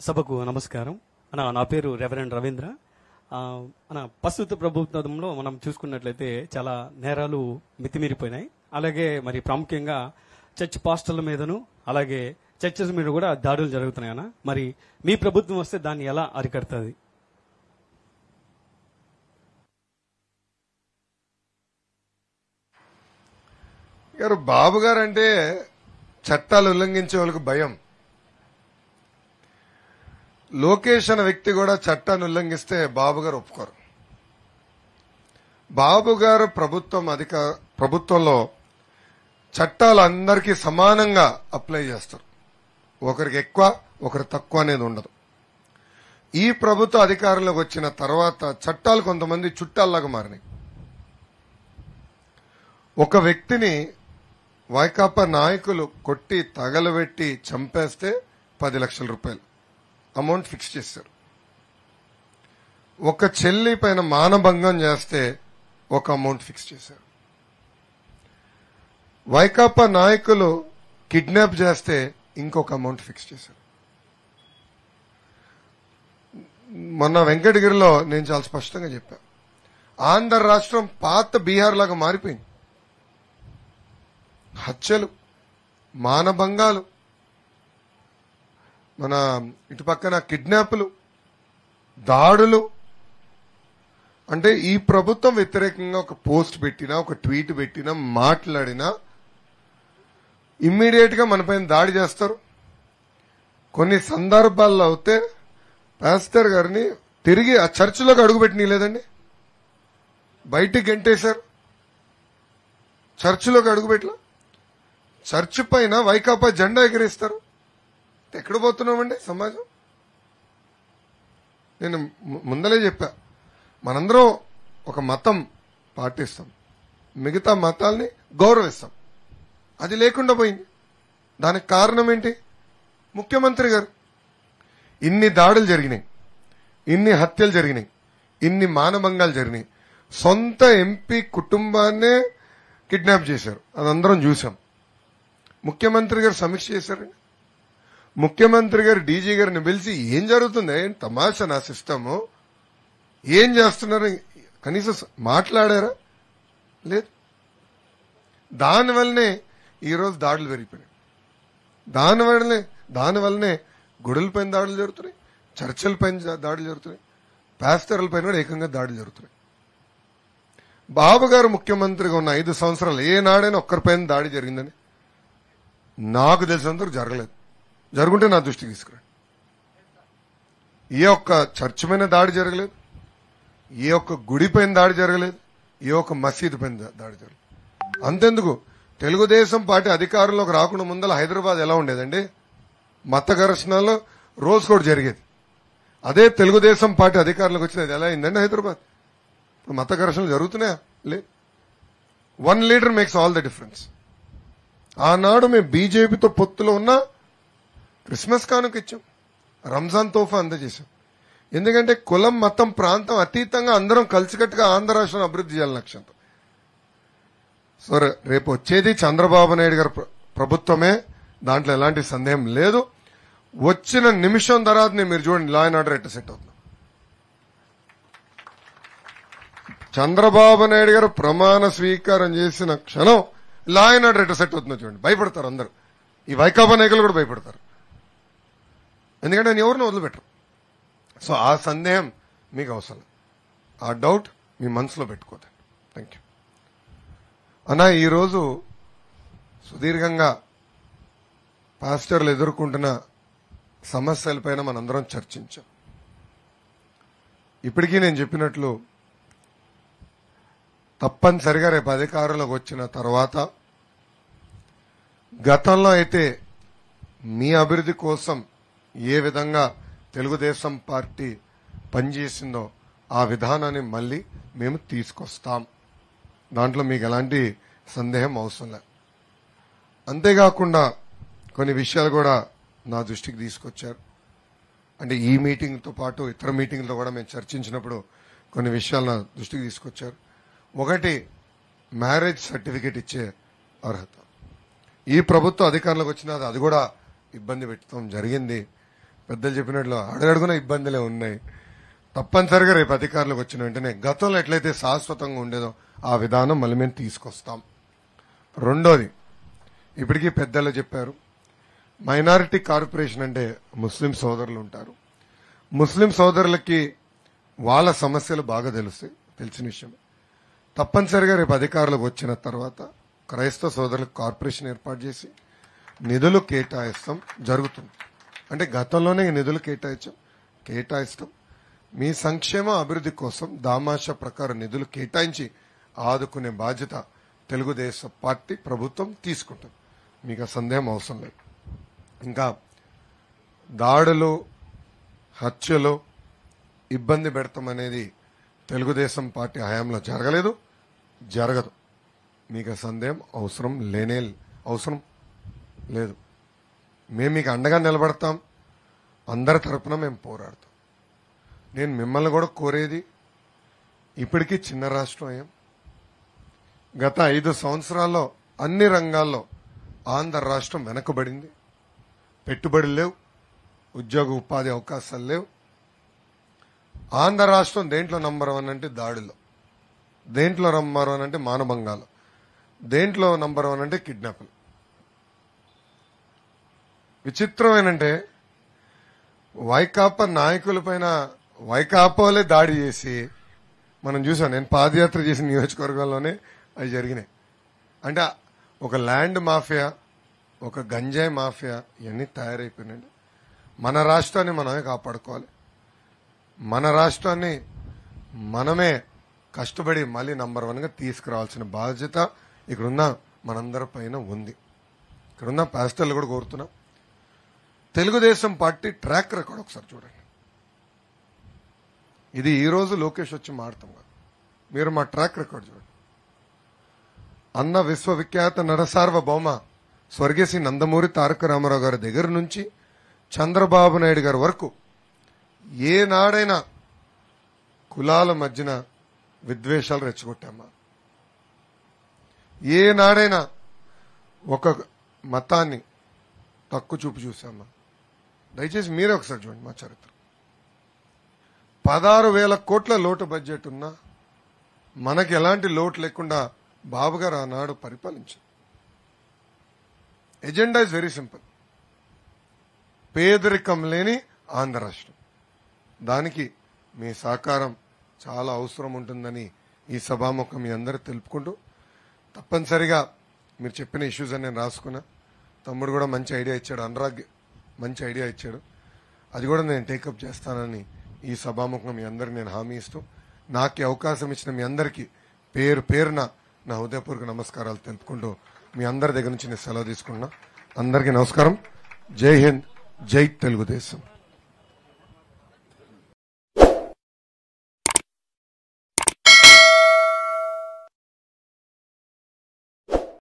సభకు నమస్కారం. అన్న నా పేరు రెవరెండ్ రవీంద్ర. మన ప్రస్తుత ప్రభుత్వంలో మనం చూసుకున్నట్లయితే చాలా నేరాలు మితిమీరిపోయినాయి. అలాగే మరి ప్రాముఖ్యంగా చర్చ్ పాస్టర్ల మీదను అలాగే చర్చెస్ మీద కూడా దాడులు జరుగుతున్నాయి అన్న మరి మీ ప్రభుత్వం వస్తే దాన్ని ఎలా అరికడుతుంది? గారు బాబు గారు అంటే చట్టాలు ఉల్లంఘించే వాళ్ళకు భయం. లోకేష్ అనే వ్యక్తి కూడా చట్టాన్ని ఉల్లంఘిస్తే బాబు గారు ఒప్పుకోరు. బాబు గారు ప్రభుత్వం అధిక ప్రభుత్వంలో చట్టాలు అందరికీ సమానంగా అప్లై చేస్తారు. ఒకరికి ఎక్కువ ఒకరు తక్కువ అనేది ఉండదు. ఈ ప్రభుత్వ అధికారంలోకి వచ్చిన తర్వాత చట్టాలు కొంతమంది చుట్టాల్లాగా మారినాయి. ఒక వ్యక్తిని వైకాపా నాయకులు కొట్టి తగలబెట్టి చంపేస్తే పది లక్షల రూపాయలు. అమౌంట్ ఫిక్స్ చేశారు. ఒక చెల్లి పైన మానభంగం చేస్తే ఒక అమౌంట్ ఫిక్స్ చేశారు. వైకాపా నాయకులు కిడ్నాప్ చేస్తే ఇంకొక అమౌంట్ ఫిక్స్ చేశారు. మొన్న వెంకటగిరిలో నేను చాలా స్పష్టంగా చెప్పాను ఆంధ్ర రాష్ట్రం పాత బీహార్ లాగా మారిపోయింది. హత్యలు మానభంగాలు మన ఇటు పక్కన కిడ్నాప్లు దాడులు. అంటే ఈ ప్రభుత్వం వ్యతిరేకంగా ఒక పోస్ట్ పెట్టినా ఒక ట్వీట్ పెట్టినా మాట్లాడినా ఇమ్మీడియట్గా మన పైన దాడి చేస్తారు. కొన్ని సందర్భాల్లో అయితే పాస్టర్ గారిని తిరిగి ఆ చర్చిలోకి అడుగుపెట్టి లేదండి బయటికి గెంటేశారు. చర్చిలోకి అడుగుపెట్టలా. చర్చ్ పైన వైకాపా జెండా ఎగరేస్తారు. ఎక్కడ పోతున్నామండి సమాజం? నేను ముందలే చెప్పా. మనందరం ఒక మతం పాటిస్తాం. మిగతా మతాల్ని గౌరవిస్తాం. అది లేకుండా పోయింది. దానికి కారణం ఏంటి ముఖ్యమంత్రి గారు. ఇన్ని దాడులు జరిగినాయి. ఇన్ని హత్యలు జరిగినాయి. ఇన్ని మానభంగాలు జరిగినాయి. సొంత ఎంపీ కుటుంబాన్నే కిడ్నాప్ చేశారు. అది అందరం చూసాం ముఖ్యమంత్రి గారు సమీక్ష చేశారండి. ముఖ్యమంత్రి గారు డీజీ గారిని పిలిచి ఏం జరుగుతుంది? తమాషా నా సిస్టము? ఏం చేస్తున్నారు? కనీసం మాట్లాడారా? లేదు. దానివల్లనే ఈరోజు దాడులు పెరిగిపోయినాయి. దానివల్లనే దానివల్లనే గుడులపైన దాడులు జరుగుతున్నాయి చర్చలపైన దాడులు జరుగుతున్నాయి పాస్టర్ల పైన కూడా ఏకంగా దాడులు జరుగుతున్నాయి. బాబు గారు ముఖ్యమంత్రిగా ఉన్న ఐదు సంవత్సరాలు ఏనాడైనా ఒక్కరిపైన దాడి జరిగిందని నాకు తెలిసినంతవరకు జరగలేదు. జరుగుంటే నా దృష్టికి తీసుకురండి. ఏ ఒక్క చర్చ్ పైన దాడి జరగలేదు. ఏ ఒక్క గుడి పైన దాడి జరగలేదు. ఏ ఒక్క మసీదు పైన దాడి జరగలేదు. అంతెందుకు? తెలుగుదేశం పార్టీ అధికారంలోకి రాకుండా ముందల హైదరాబాద్ ఎలా ఉండేదండి? మత ఘర్షణలో రోజు కూడా జరిగేది. అదే తెలుగుదేశం పార్టీ అధికారంలోకి వచ్చినది ఎలా అయిందండి హైదరాబాద్? ఇప్పుడు మత ఘర్షణలు జరుగుతున్నాయా? లే one leader makes all the difference. ఆనాడు మేము బీజేపీతో పొత్తులో ఉన్న క్రిస్మస్ కానుక ఇచ్చాం. రంజాన్ తోఫా అందజేశాం. ఎందుకంటే కులం మతం ప్రాంతం అతీతంగా అందరం కలిసికట్టుగా ఆంధ్ర రాష్ట్రం అభివృద్ధి చేయాలని లక్ష్యంతో. సో రేపు వచ్చేది చంద్రబాబు నాయుడు గారి ప్రభుత్వమే. దాంట్లో ఎలాంటి సందేహం లేదు. వచ్చిన నిమిషం తర్వాత మీరు చూడండి లా అండ్ ఆర్డర్ ఎట్ట సెట్ అవుతుంది. చంద్రబాబు నాయుడు గారు ప్రమాణ స్వీకారం చేసిన క్షణం లా అండ్ ఆర్డర్ ఎట్ట సెట్ అవుతుందో చూడండి. భయపడతారు అందరూ. ఈ వైకాపా నాయకులు కూడా భయపడతారు. ఎందుకంటే నేను ఎవరిని వదిలిపెట్టరు. సో ఆ సందేహం మీకు అవసరం. ఆ డౌట్ మీ మనసులో పెట్టుకోదండి. థ్యాంక్ యూ అన్నా ఈరోజు సుదీర్ఘంగా పాస్టర్లు ఎదుర్కొంటున్న సమస్యలపైన మనందరం చర్చించాం. ఇప్పటికీ నేను చెప్పినట్లు తప్పనిసరిగా రేపు అధికారంలోకి వచ్చిన తర్వాత గతంలో అయితే మీ అభివృద్ధి కోసం ఏ విధంగా తెలుగుదేశం పార్టీ పనిచేసిందో ఆ విధానాన్ని మళ్ళీ మేము తీసుకొస్తాం. దాంట్లో మీకు ఎలాంటి సందేహం అవసరం లేదు. అంతేకాకుండా కొన్ని విషయాలు కూడా నా దృష్టికి తీసుకొచ్చారు. అంటే ఈ మీటింగ్తో పాటు ఇతర మీటింగ్లో కూడా మేము చర్చించినప్పుడు కొన్ని విషయాలు నా దృష్టికి తీసుకొచ్చారు. ఒకటి మ్యారేజ్ సర్టిఫికేట్ ఇచ్చే అర్హత. ఈ ప్రభుత్వం అధికారంలోకి వచ్చినా అది కూడా ఇబ్బంది పెట్టడం జరిగింది. పెద్దలు చెప్పినట్లు అడుగడుగున ఇబ్బందులే ఉన్నాయి. తప్పనిసరిగా రేపు అధికారులకు వచ్చిన వెంటనే గతంలో ఎట్లయితే శాశ్వతంగా ఉండేదో ఆ విధానం మళ్ళీ మేము తీసుకొస్తాం. రెండోది ఇప్పటికీ పెద్దలు చెప్పారు మైనారిటీ కార్పొరేషన్ అంటే ముస్లిం సోదరులు ఉంటారు. ముస్లిం సోదరులకి వాళ్ళ సమస్యలు బాగా తెలుస్తాయి తెలిసిన విషయం. తప్పనిసరిగా రేపు అధికారులకు వచ్చిన తర్వాత క్రైస్తవ సోదరులకు కార్పొరేషన్ ఏర్పాటు చేసి నిధులు కేటాయిస్తాం జరుగుతుంది. అంటే గతంలోనే నిధులు కేటాయించాం. కేటాయిస్తాం. మీ సంక్షేమ అభివృద్ధి కోసం దామాష ప్రకారం నిధులు కేటాయించి ఆదుకునే బాధ్యత తెలుగుదేశం పార్టీ ప్రభుత్వం తీసుకుంటుంది. మీకు సందేహం అవసరం లేదు. ఇంకా దాడులు హత్యలు ఇబ్బంది పెడతామనేది తెలుగుదేశం పార్టీ హయాంలో జరగలేదు. జరగదు. మీకు సందేహం అవసరం లేనే అవసరం లేదు. మేము మీకు అండగా నిలబడతాం. అందరి తరపున మేము పోరాడతాం. నేను మిమ్మల్ని కూడా కోరేది ఇప్పటికీ చిన్న రాష్ట్రం అయ్యాం గత ఐదు సంవత్సరాల్లో అన్ని రంగాల్లో ఆంధ్ర రాష్ట్రం వెనకబడింది. పెట్టుబడులు లేవు ఉద్యోగ ఉపాధి అవకాశాలు లేవు. ఆంధ్ర రాష్ట్రం దేంట్లో నంబర్ వన్ అంటే దాడిలో. దేంట్లో నంబర్ వన్ అంటే మానభంగాలు. దేంట్లో నంబర్ వన్ అంటే కిడ్నాపులు విచిత్రం ఏంటంటే వైకాపా నాయకులపైన వైకాపాలే దాడి చేసి మనం చూసాం. నేను పాదయాత్ర చేసిన నియోజకవర్గంలోనే అవి జరిగినాయి. అంటే ఒక ల్యాండ్ మాఫియా ఒక గంజాయి మాఫియా ఇవన్నీ తయారైపోయినాయండి మన రాష్ట్రాన్ని మనమే కాపాడుకోవాలి. మన రాష్ట్రాన్ని మనమే కష్టపడి మళ్ళీ నంబర్ వన్గా తీసుకురావాల్సిన బాధ్యత ఇక్కడున్న మనందరి పైన ఉంది. ఇక్కడున్న పాస్టర్లు కూడా కోరుతున్నాం. తెలుగుదేశం పార్టీ ట్రాక్ రికార్డ్ ఒకసారి చూడండి. ఇది ఈరోజు లోకేష్ వచ్చి మాడతాం కాదు. మీరు మా ట్రాక్ రికార్డ్ చూడండి. అన్న విశ్వవిఖ్యాత నరసార్వభౌమ స్వర్గేశి నందమూరి తారక రామారావు గారి దగ్గర నుంచి చంద్రబాబు నాయుడు గారి వరకు ఏనాడైనా కులాల మధ్యన విద్వేషాలు రెచ్చగొట్టామా? ఏనాడైనా ఒక మతాన్ని తక్కువ చూపు చూసామా దయచేసి మీరే ఒకసారి చూడండి మా చరిత్ర. పదహారు వేల కోట్ల లోటు బడ్జెట్ ఉన్నా మనకి ఎలాంటి లోటు లేకుండా బాబు గారు ఆనాడు పరిపాలించారు. Agenda is very simple. పేదరికం లేని ఆంధ్ర రాష్ట్రం. దానికి మీ సహకారం చాలా అవసరం ఉంటుందని ఈ సభాముఖం మీ అందరూ తెలుపుకుంటూ తప్పనిసరిగా మీరు చెప్పిన ఇష్యూస్ అని నేను రాసుకున్నా. తమ్ముడు కూడా మంచి ఐడియా ఇచ్చాడు. అనురాగ్ మంచి ఐడియా ఇచ్చాడు. అది కూడా నేను టేకప్ చేస్తానని ఈ సభాముఖం మీ అందరికి నేను హామీ ఇస్తూ నాకు అవకాశం ఇచ్చిన మీ అందరికీ పేరు పేరున నా హృదయపూర్వక నమస్కారాలు తెలుపుకుంటూ మీ అందరి దగ్గర నుంచి నేను సెలవు తీసుకుంటున్నా. అందరికీ నమస్కారం. జై హింద్ జై తెలుగుదేశం.